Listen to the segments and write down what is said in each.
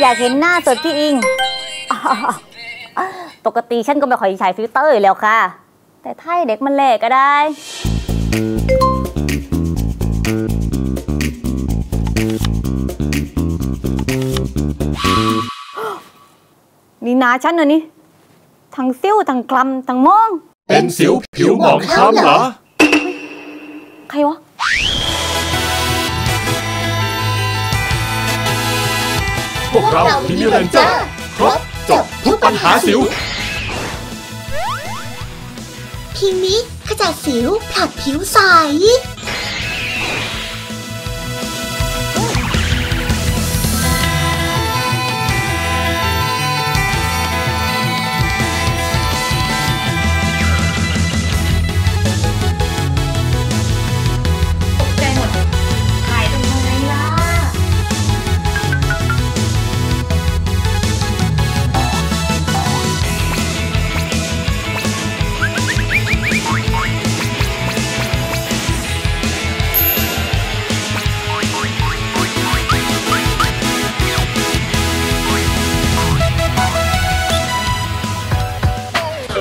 อยากเห็นหน้าสดพี่อิง ปกติฉันก็ไม่ค่อยใช้ฟิลเตอร์อยู่แล้วค่ะ แต่ถ้าให้เด็กมันแหลกก็ได้ นี่หน้าฉันเหรอนี่ ทั้งสิวทั้งคล้ำทั้งหมอง เป็นสิวผิวหมองคล้ำเหรอ ใครวะ พวกเราพิมิเรนเจอร์ครบจบทุกปัญหาสิว พิมิขจัดสิวผลัดผิวใส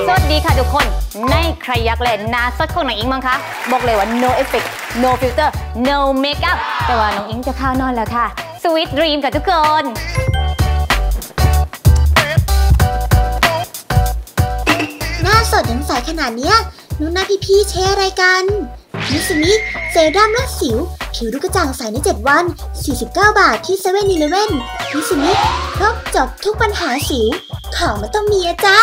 สวัสดีค่ะทุกคน ไหนใครอยากเห็นหน้าสดของน้องอิงมั่งคะ บอกเลยว่า no effect no filter no makeup แต่ว่าน้องอิงจะเข้านอนแล้วค่ะ sweet dream ค่ะทุกคนหน้าสดยังใสขนาดเนี้ยนุ่นหน้าพี่ๆใช้อะไรกันมิสมิเซรั่มลดสิว ผิวดูกระจ่างใสใน 7 วัน 49 บาทที่เซเว่นอีเลเว่นมิสมิครบจบทุกปัญหาสิว ของมันต้องมีอะจ้า